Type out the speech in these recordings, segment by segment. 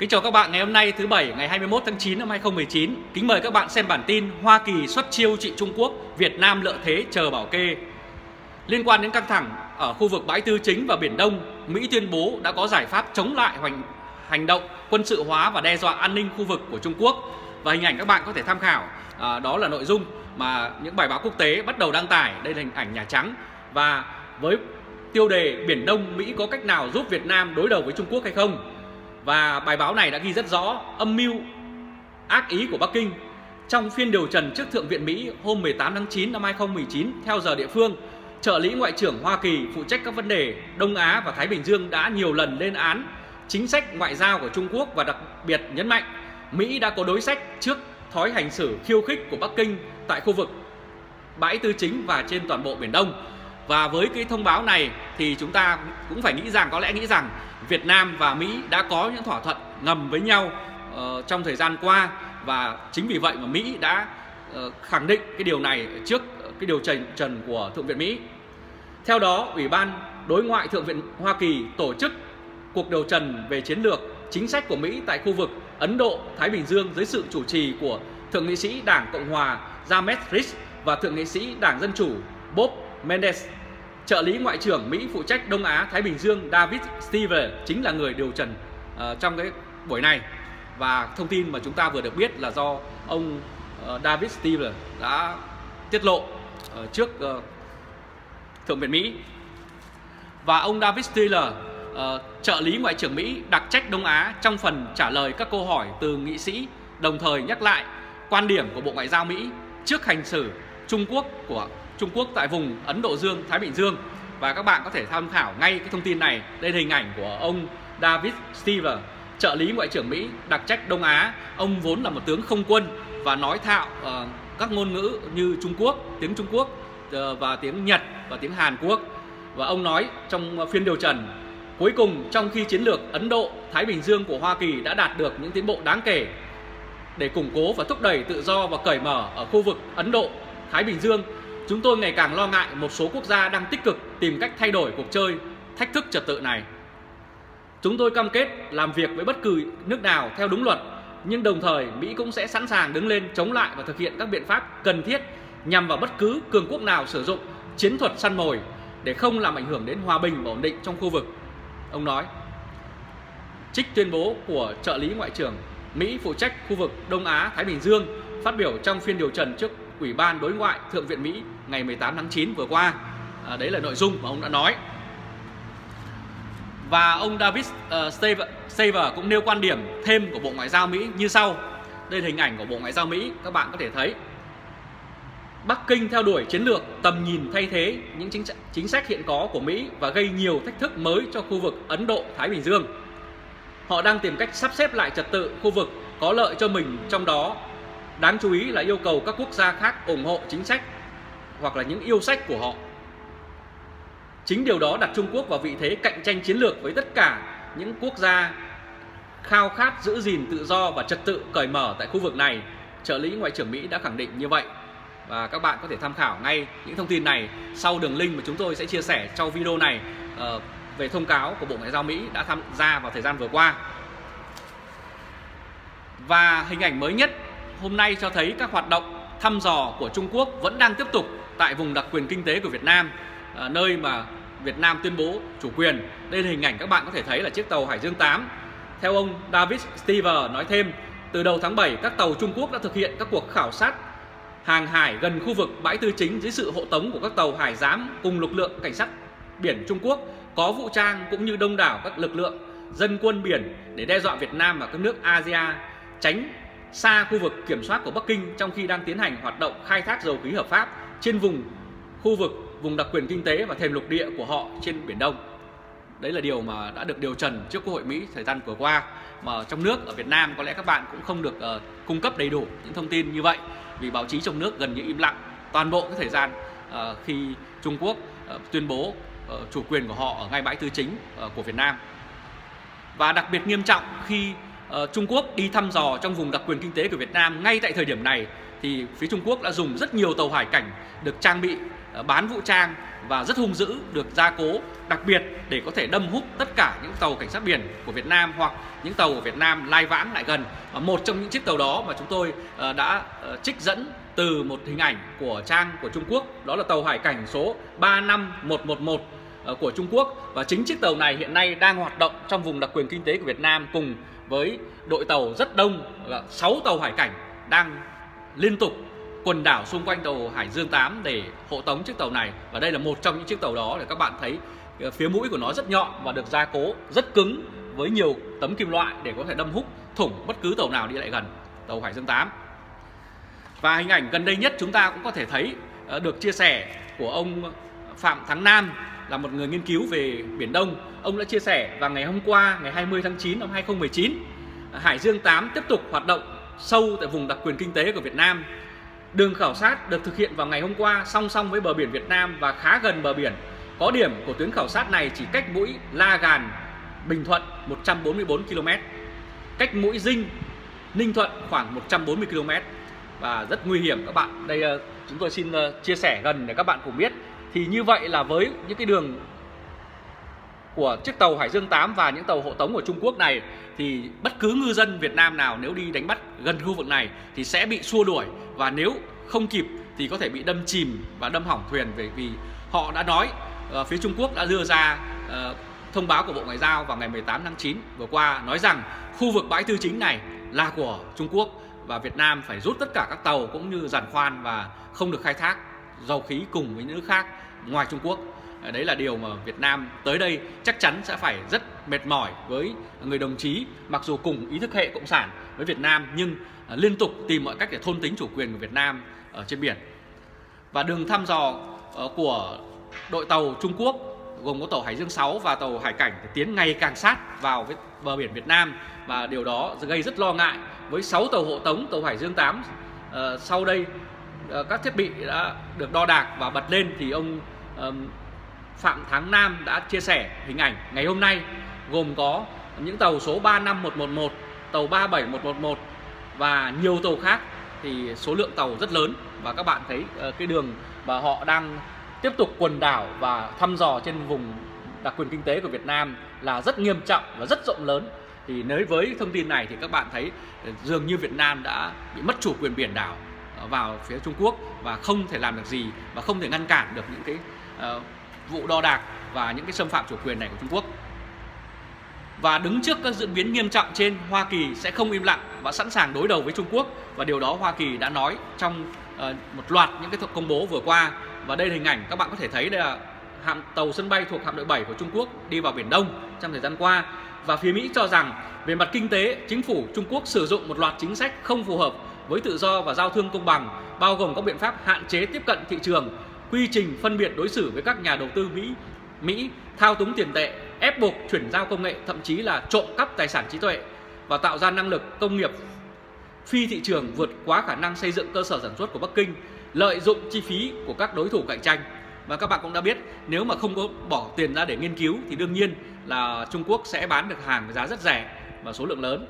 Kính chào các bạn ngày hôm nay thứ Bảy ngày 21 tháng 9 năm 2019. Kính mời các bạn xem bản tin Hoa Kỳ xuất chiêu trị Trung Quốc, Việt Nam lợi thế chờ bảo kê. Liên quan đến căng thẳng ở khu vực bãi tư chính và Biển Đông, Mỹ tuyên bố đã có giải pháp chống lại hành, hành động quân sự hóa và đe dọa an ninh khu vực của Trung Quốc. Và hình ảnh các bạn có thể tham khảo, à, đó là nội dung mà những bài báo quốc tế bắt đầu đăng tải. Đây là hình ảnh Nhà Trắng và với tiêu đề Biển Đông Mỹ có cách nào giúp Việt Nam đối đầu với Trung Quốc hay không? Và bài báo này đã ghi rất rõ âm mưu, ác ý của Bắc Kinh trong phiên điều trần trước Thượng viện Mỹ hôm 18 tháng 9 năm 2019 theo giờ địa phương. Trợ lý Ngoại trưởng Hoa Kỳ phụ trách các vấn đề Đông Á và Thái Bình Dương đã nhiều lần lên án chính sách ngoại giao của Trung Quốc và đặc biệt nhấn mạnh Mỹ đã có đối sách trước thói hành xử khiêu khích của Bắc Kinh tại khu vực bãi tư chính và trên toàn bộ Biển Đông. Và với cái thông báo này thì chúng ta cũng phải nghĩ rằng có lẽ nghĩ rằng Việt Nam và Mỹ đã có những thỏa thuận ngầm với nhau uh, trong thời gian qua và chính vì vậy mà Mỹ đã uh, khẳng định cái điều này trước cái điều trần trần của Thượng viện Mỹ. Theo đó, Ủy ban Đối ngoại Thượng viện Hoa Kỳ tổ chức cuộc điều trần về chiến lược chính sách của Mỹ tại khu vực Ấn Độ, Thái Bình Dương dưới sự chủ trì của Thượng nghị sĩ Đảng Cộng hòa James Rich và Thượng nghị sĩ Đảng Dân Chủ Bob Mendes. Trợ lý ngoại trưởng Mỹ phụ trách Đông Á Thái Bình Dương David Stevens chính là người điều trần uh, trong cái buổi này. Và thông tin mà chúng ta vừa được biết là do ông uh, David Stevens đã tiết lộ uh, trước uh, thượng viện Mỹ. Và ông David Stevens uh, trợ lý ngoại trưởng Mỹ đặc trách Đông Á trong phần trả lời các câu hỏi từ nghị sĩ đồng thời nhắc lại quan điểm của Bộ Ngoại giao Mỹ trước hành xử Trung Quốc của Trung Quốc tại vùng Ấn Độ Dương, Thái Bình Dương và các bạn có thể tham khảo ngay cái thông tin này. Đây là hình ảnh của ông David Stever, trợ lý ngoại trưởng Mỹ đặc trách Đông Á. Ông vốn là một tướng không quân và nói thạo uh, các ngôn ngữ như Trung Quốc, tiếng Trung Quốc uh, và tiếng Nhật và tiếng Hàn Quốc. Và ông nói trong phiên điều trần Cuối cùng, trong khi chiến lược Ấn Độ, Thái Bình Dương của Hoa Kỳ đã đạt được những tiến bộ đáng kể để củng cố và thúc đẩy tự do và cởi mở ở khu vực Ấn Độ, Thái Bình Dương Chúng tôi ngày càng lo ngại một số quốc gia đang tích cực tìm cách thay đổi cuộc chơi, thách thức trật tự này. Chúng tôi cam kết làm việc với bất cứ nước nào theo đúng luật, nhưng đồng thời Mỹ cũng sẽ sẵn sàng đứng lên chống lại và thực hiện các biện pháp cần thiết nhằm vào bất cứ cường quốc nào sử dụng chiến thuật săn mồi để không làm ảnh hưởng đến hòa bình và ổn định trong khu vực. Ông nói. Trích tuyên bố của trợ lý ngoại trưởng Mỹ phụ trách khu vực Đông Á Thái Bình Dương phát biểu trong phiên điều trần trước Ủy ban Đối ngoại Thượng viện Mỹ ngày 18 tháng 9 vừa qua. À, đấy là nội dung mà ông đã nói. Và ông David ờ, uh, Saver cũng nêu quan điểm thêm của Bộ Ngoại giao Mỹ như sau. Đây là hình ảnh của Bộ Ngoại giao Mỹ, các bạn có thể thấy. Bắc Kinh theo đuổi chiến lược tầm nhìn thay thế những chính, chính sách hiện có của Mỹ và gây nhiều thách thức mới cho khu vực Ấn Độ Thái Bình Dương. Họ đang tìm cách sắp xếp lại trật tự khu vực có lợi cho mình trong đó Đáng chú ý là yêu cầu các quốc gia khác ủng hộ chính sách hoặc là những yêu sách của họ. Chính điều đó đặt Trung Quốc vào vị thế cạnh tranh chiến lược với tất cả những quốc gia khao khát giữ gìn tự do và trật tự cởi mở tại khu vực này. Trợ lý Ngoại trưởng Mỹ đã khẳng định như vậy. Và các bạn có thể tham khảo ngay những thông tin này sau đường link mà chúng tôi sẽ chia sẻ trong video này ờ, về thông cáo của Bộ Ngoại giao Mỹ đã tham gia vào thời gian vừa qua. Và hình ảnh mới nhất hôm nay cho thấy các hoạt động thăm dò của Trung Quốc vẫn đang tiếp tục tại vùng đặc quyền kinh tế của Việt Nam, à, nơi mà Việt Nam tuyên bố chủ quyền. Đây là hình ảnh các bạn có thể thấy là chiếc tàu Hải Dương 8. Theo ông David Stever nói thêm, từ đầu tháng 7, các tàu Trung Quốc đã thực hiện các cuộc khảo sát hàng hải gần khu vực bãi tư chính dưới sự hộ tống của các tàu hải giám cùng lực lượng cảnh sát biển Trung Quốc có vũ trang cũng như đông đảo các lực lượng dân quân biển để đe dọa Việt Nam và các nước ASEAN tránh xa khu vực kiểm soát của Bắc Kinh trong khi đang tiến hành hoạt động khai thác dầu khí hợp pháp trên vùng khu vực vùng đặc quyền kinh tế và thềm lục địa của họ trên biển Đông. Đấy là điều mà đã được điều trần trước Quốc hội Mỹ thời gian vừa qua mà trong nước ở Việt Nam có lẽ các bạn cũng không được uh, cung cấp đầy đủ những thông tin như vậy vì báo chí trong nước gần như im lặng toàn bộ cái thời gian uh, khi Trung Quốc uh, tuyên bố uh, chủ quyền của họ ở ngay bãi tư chính uh, của Việt Nam. Và đặc biệt nghiêm trọng khi uh, Trung Quốc đi thăm dò trong vùng đặc quyền kinh tế của Việt Nam ngay tại thời điểm này thì phía Trung Quốc đã dùng rất nhiều tàu hải cảnh được trang bị ờ, bán vũ trang và rất hung dữ được gia cố đặc biệt để có thể đâm hút tất cả những tàu cảnh sát biển của Việt Nam hoặc những tàu của Việt Nam lai vãng lại gần. Và một trong những chiếc tàu đó mà chúng tôi ờ, đã trích dẫn từ một hình ảnh của trang của Trung Quốc đó là tàu hải cảnh số 35111 của Trung Quốc và chính chiếc tàu này hiện nay đang hoạt động trong vùng đặc quyền kinh tế của Việt Nam cùng với đội tàu rất đông, là 6 tàu hải cảnh đang liên tục quần đảo xung quanh tàu Hải Dương 8 để hộ tống chiếc tàu này. Và đây là một trong những chiếc tàu đó để các bạn thấy ờ, phía mũi của nó rất nhọn và được gia cố rất cứng với nhiều tấm kim loại để có thể đâm hút thủng bất cứ tàu nào đi lại gần tàu Hải Dương 8 và hình ảnh gần đây nhất chúng ta cũng có thể thấy ờ, được chia sẻ của ông Phạm Thắng Nam là một người nghiên cứu về Biển Đông. Ông đã chia sẻ vào ngày hôm qua, ngày 20 tháng 9 năm 2019, Hải Dương 8 tiếp tục hoạt động sâu tại vùng đặc quyền kinh tế của Việt Nam. Đường khảo sát được thực hiện vào ngày hôm qua song song với bờ biển Việt Nam và khá gần bờ biển. Có điểm của tuyến khảo sát này chỉ cách mũi La Gàn, Bình Thuận 144 km, cách mũi Dinh, Ninh Thuận khoảng 140 km và rất nguy hiểm các bạn. Đây ờ, chúng tôi xin ờ, chia sẻ gần để các bạn cùng biết. Thì như vậy là với những cái đường của chiếc tàu Hải Dương 8 và những tàu hộ tống của Trung Quốc này, thì bất cứ ngư dân Việt Nam nào nếu đi đánh bắt gần khu vực này thì sẽ bị xua đuổi. Và nếu không kịp thì có thể bị đâm chìm và đâm hỏng thuyền bởi vì họ đã nói ờ, phía Trung Quốc đã đưa ra ờ, thông báo của Bộ Ngoại giao vào ngày 18 tháng 9 vừa qua nói rằng khu vực bãi tư chính này là của Trung Quốc và Việt Nam phải rút tất cả các tàu cũng như giàn khoan và không được khai thác dầu khí cùng với những nước khác ngoài Trung Quốc. À, đấy là điều mà Việt Nam tới đây chắc chắn sẽ phải rất mệt mỏi với người đồng chí, mặc dù cùng ý thức hệ cộng sản với Việt Nam, nhưng à, liên tục tìm mọi cách để thôn tính chủ quyền của Việt Nam ở trên biển. Và đường thăm dò ờ, của đội tàu Trung Quốc, gồm có tàu Hải Dương 6 và tàu Hải Cảnh tiến ngày càng sát vào với bờ biển Việt Nam. Và điều đó gây rất lo ngại với 6 tàu hộ tống tàu Hải Dương 8 ờ, sau đây Ờ, các thiết bị đã được đo đạc và bật lên thì ông Phạm Thắng Nam đã chia sẻ hình ảnh. Ngày hôm nay gồm có những tàu số 35111, tàu 37111 và nhiều tàu khác thì số lượng tàu rất lớn. Và các bạn thấy ờ, cái đường mà họ đang tiếp tục quần đảo và thăm dò trên vùng đặc quyền kinh tế của Việt Nam là rất nghiêm trọng và rất rộng lớn. Thì nếu với thông tin này thì các bạn thấy ờ, dường như Việt Nam đã bị mất chủ quyền biển đảo vào phía Trung Quốc và không thể làm được gì và không thể ngăn cản được những cái ờ, vụ đo đạc và những cái xâm phạm chủ quyền này của Trung Quốc. Và đứng trước các diễn biến nghiêm trọng trên, Hoa Kỳ sẽ không im lặng và sẵn sàng đối đầu với Trung Quốc. Và điều đó Hoa Kỳ đã nói trong ờ, một loạt những cái công bố vừa qua. Và đây là hình ảnh các bạn có thể thấy đây là hạm tàu sân bay thuộc hạm đội 7 của Trung Quốc đi vào biển Đông trong thời gian qua. Và phía Mỹ cho rằng về mặt kinh tế, chính phủ Trung Quốc sử dụng một loạt chính sách không phù hợp với tự do và giao thương công bằng, bao gồm các biện pháp hạn chế tiếp cận thị trường quy trình phân biệt đối xử với các nhà đầu tư Mỹ, Mỹ thao túng tiền tệ, ép buộc chuyển giao công nghệ, thậm chí là trộm cắp tài sản trí tuệ và tạo ra năng lực công nghiệp phi thị trường vượt quá khả năng xây dựng cơ sở sản xuất của Bắc Kinh, lợi dụng chi phí của các đối thủ cạnh tranh. Và các bạn cũng đã biết, nếu mà không có bỏ tiền ra để nghiên cứu thì đương nhiên là Trung Quốc sẽ bán được hàng với giá rất rẻ và số lượng lớn.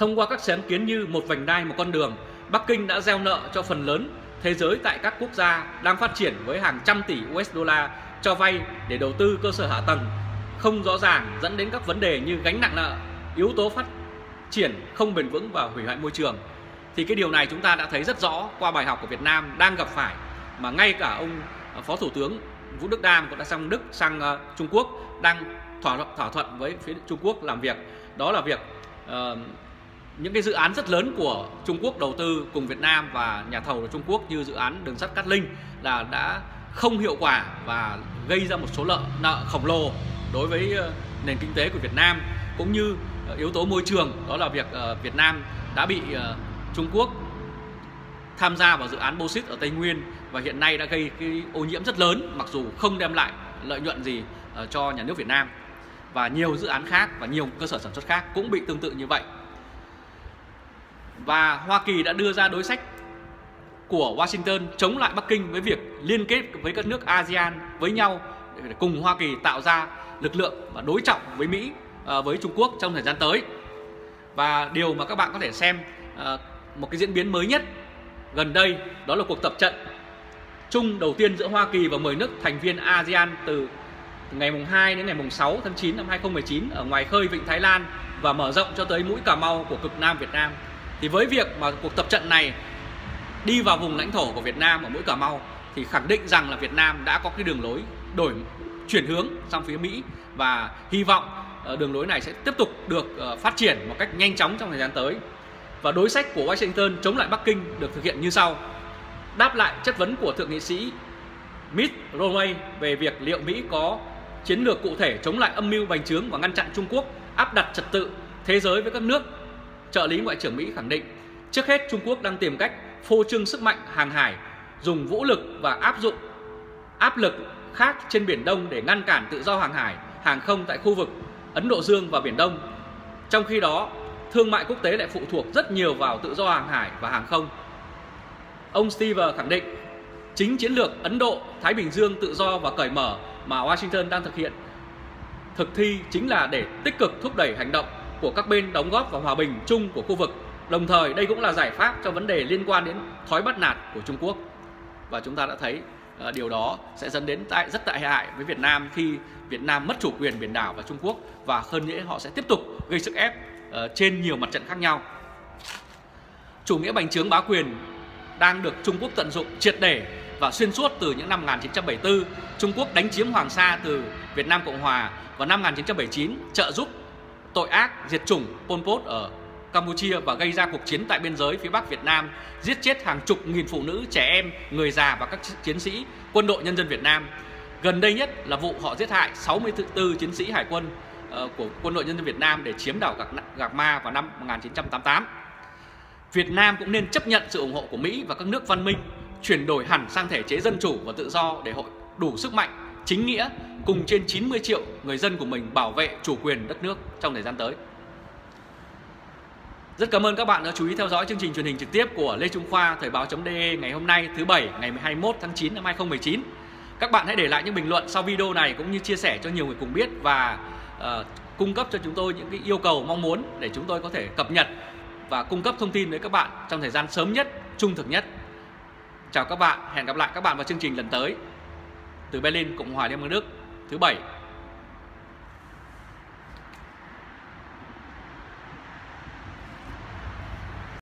Thông qua các sáng kiến như một vành đai một con đường, Bắc Kinh đã gieo nợ cho phần lớn thế giới tại các quốc gia đang phát triển với hàng trăm tỷ USD cho vay để đầu tư cơ sở hạ tầng không rõ ràng dẫn đến các vấn đề như gánh nặng nợ, yếu tố phát triển không bền vững và hủy hoại môi trường. Thì cái điều này chúng ta đã thấy rất rõ qua bài học của Việt Nam đang gặp phải mà ngay cả ông ờ, Phó Thủ tướng Vũ Đức Đam cũng đã sang Đức sang uh, Trung Quốc đang thỏa thuận thỏa thuận với phía Trung Quốc làm việc đó là việc uh, những cái dự án rất lớn của Trung Quốc đầu tư cùng Việt Nam và nhà thầu của Trung Quốc như dự án đường sắt Cát Linh là đã không hiệu quả và gây ra một số nợ nợ khổng lồ đối với ờ, nền kinh tế của Việt Nam, cũng như ờ, yếu tố môi trường, đó là việc ờ, Việt Nam đã bị Trung Quốc tham gia vào dự án bauxit ở Tây Nguyên và hiện nay đã gây cái ô nhiễm rất lớn, mặc dù không đem lại lợi nhuận gì cho nhà nước Việt Nam. Và nhiều dự án khác và nhiều cơ sở sản xuất khác cũng bị tương tự như vậy và Hoa Kỳ đã đưa ra đối sách của Washington chống lại Bắc Kinh với việc liên kết với các nước ASEAN với nhau để cùng Hoa Kỳ tạo ra lực lượng và đối trọng với Mỹ ờ, với Trung Quốc trong thời gian tới. Và điều mà các bạn có thể xem ờ, một cái diễn biến mới nhất gần đây đó là cuộc tập trận chung đầu tiên giữa Hoa Kỳ và 10 nước thành viên ASEAN từ ngày mùng 2 đến ngày mùng 6 tháng 9 năm 2019 ở ngoài khơi Vịnh Thái Lan và mở rộng cho tới mũi Cà Mau của cực Nam Việt Nam. Thì với việc mà cuộc tập trận này đi vào vùng lãnh thổ của Việt Nam ở mũi Cà Mau thì khẳng định rằng là Việt Nam đã có cái đường lối đổi, chuyển hướng sang phía Mỹ và hy vọng ờ, đường lối này sẽ tiếp tục được ờ, phát triển một cách nhanh chóng trong thời gian tới. Và đối sách của Washington chống lại Bắc Kinh được thực hiện như sau. Đáp lại chất vấn của thượng nghị sĩ Mitt Romney về việc liệu Mỹ có chiến lược cụ thể chống lại âm mưu bành trướng và ngăn chặn Trung Quốc áp đặt trật tự thế giới với các nước. Trợ lý Ngoại trưởng Mỹ khẳng định, trước hết Trung Quốc đang tìm cách phô trương sức mạnh hàng hải, dùng vũ lực và áp dụng áp lực khác trên Biển Đông để ngăn cản tự do hàng hải, hàng không tại khu vực Ấn Độ Dương và Biển Đông. Trong khi đó, thương mại quốc tế lại phụ thuộc rất nhiều vào tự do hàng hải và hàng không. Ông Steve khẳng định chính chiến lược Ấn Độ Thái Bình Dương tự do và cởi mở mà Washington đang thực hiện thực thi chính là để tích cực thúc đẩy hành động của các bên đóng góp vào hòa bình chung của khu vực. Đồng thời đây cũng là giải pháp cho vấn đề liên quan đến thói bắt nạt của Trung Quốc. Và chúng ta đã thấy uh, điều đó sẽ dẫn đến tại rất tệ hại với Việt Nam khi Việt Nam mất chủ quyền biển đảo và Trung Quốc và hơn nữa họ sẽ tiếp tục gây sức ép uh, trên nhiều mặt trận khác nhau. Chủ nghĩa bành trướng bá quyền đang được Trung Quốc tận dụng triệt để và xuyên suốt từ những năm 1974, Trung Quốc đánh chiếm Hoàng Sa từ Việt Nam Cộng Hòa vào năm 1979 trợ giúp tội ác diệt chủng Pol Pot ở Campuchia và gây ra cuộc chiến tại biên giới phía Bắc Việt Nam, giết chết hàng chục nghìn phụ nữ, trẻ em, người già và các chiến sĩ quân đội nhân dân Việt Nam. Gần đây nhất là vụ họ giết hại 64 chiến sĩ hải quân ờ, của quân đội nhân dân Việt Nam để chiếm đảo Gạc Ma vào năm 1988. Việt Nam cũng nên chấp nhận sự ủng hộ của Mỹ và các nước văn minh chuyển đổi hẳn sang thể chế dân chủ và tự do để hội đủ sức mạnh, chính nghĩa cùng trên 90 triệu người dân của mình bảo vệ chủ quyền đất nước trong thời gian tới. Rất cảm ơn các bạn đã chú ý theo dõi chương trình truyền hình trực tiếp của Lê Trung Khoa Thời báo.de ngày hôm nay thứ bảy ngày 21 tháng 9 năm 2019. Các bạn hãy để lại những bình luận sau video này cũng như chia sẻ cho nhiều người cùng biết và uh, cung cấp cho chúng tôi những cái yêu cầu mong muốn để chúng tôi có thể cập nhật và cung cấp thông tin với các bạn trong thời gian sớm nhất, trung thực nhất. Chào các bạn, hẹn gặp lại các bạn vào chương trình lần tới. Từ Berlin, Cộng hòa Liên bang Đức, thứ bảy.